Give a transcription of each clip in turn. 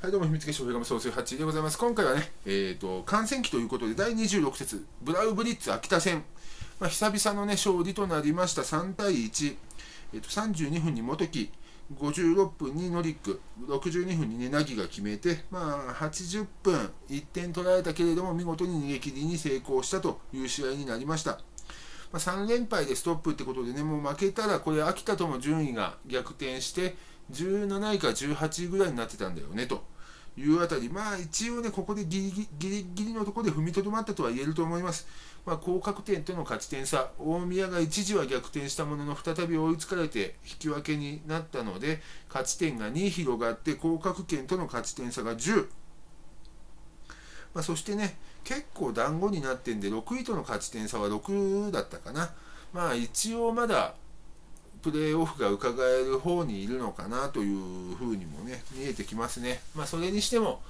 はい、どうも、秘密結晶フェガム総帥8でございます。今回はね、えっ、ー、と、観戦記ということで、第26節、ブラウブリッツ秋田戦、まあ、久々のね、勝利となりました。3対1、えっ、ー、と、32分に元木、56分にノリック、62分にね、凪が決めて、まあ、80分、1点取られたけれども、見事に逃げ切りに成功したという試合になりました。まあ、3連敗でストップってことでね、もう負けたら、これ、秋田との順位が逆転して、17位か18位ぐらいになってたんだよねというあたり、まあ一応ね、ここでギリギリギリのところで踏みとどまったとは言えると思います。まあ、降格点との勝ち点差、大宮が一時は逆転したものの、再び追いつかれて引き分けになったので、勝ち点が2広がって、降格圏との勝ち点差が10。まあ、そしてね、結構団子になってんで、6位との勝ち点差は6だったかな。まあ一応まだプレーオフが伺える方にいるのかなというふうにもね、見えてきますね。まあ、それにしても、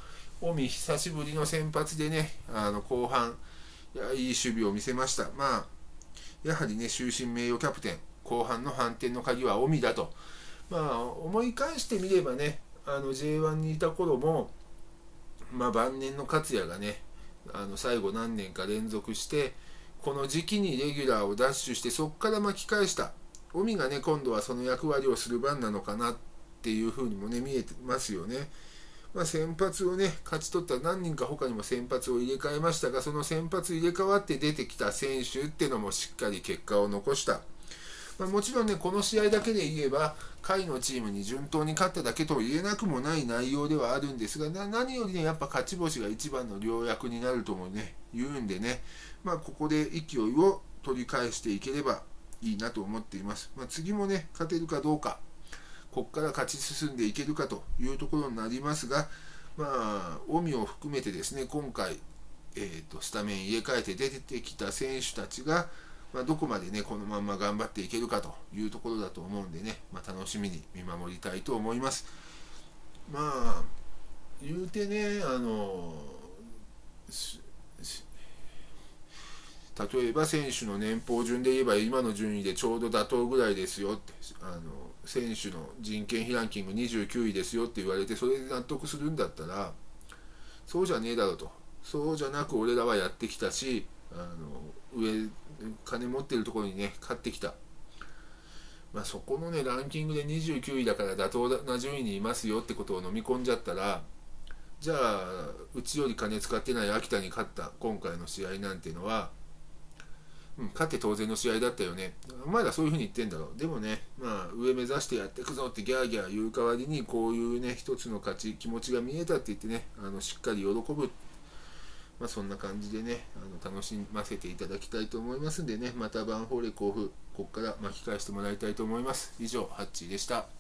近江久しぶりの先発でね、あの後半いや、いい守備を見せました。まあ、やはりね、終身名誉キャプテン、後半の反転の鍵は近江だと。まあ、思い返してみればね、あの J1 にいた頃も、まあ、晩年の勝也がね、あの最後何年か連続して、この時期にレギュラーをダッシュして、そこから巻き返した。海がね今度はその役割をする番なのかなっていうふうにもね見えてますよね。まあ、先発をね勝ち取った何人か他にも先発を入れ替えましたがその先発入れ替わって出てきた選手っていうのもしっかり結果を残した。まあ、もちろんね、この試合だけで言えば、下位のチームに順当に勝っただけと言えなくもない内容ではあるんですが、何よりね、やっぱ勝ち星が一番の良薬になるともね、言うんでね、まあ、ここで勢いを取り返していければいいなと思っています。まあ、次もね、勝てるかどうか、ここから勝ち進んでいけるかというところになりますが、まあ、近江を含めてですね、今回、えーと、スタメン入れ替えて出てきた選手たちが、まあ、どこまでね、このまま頑張っていけるかというところだと思うんでね、まあ、楽しみに見守りたいと思います。まあ、言うてね、あの、例えば選手の年俸順で言えば今の順位でちょうど妥当ぐらいですよってあの選手の人件費ランキング29位ですよって言われてそれで納得するんだったらそうじゃねえだろうと。そうじゃなく俺らはやってきたしあの上金持ってるところにね勝ってきた、まあ、そこのねランキングで29位だから妥当な順位にいますよってことを飲み込んじゃったらじゃあうちより金使ってない秋田に勝った今回の試合なんていうのはうん、勝って当然の試合だったよね。お前らそういうふうに言ってんだろう。でもね、まあ、上目指してやっていくぞってギャーギャー言う代わりに、こういうね、一つの勝ち、気持ちが見えたって言ってね、あのしっかり喜ぶ。まあ、そんな感じでね、あの楽しませていただきたいと思いますんでね、またバンホーレ甲府、ここから巻き返してもらいたいと思います。以上、ハッチーでした。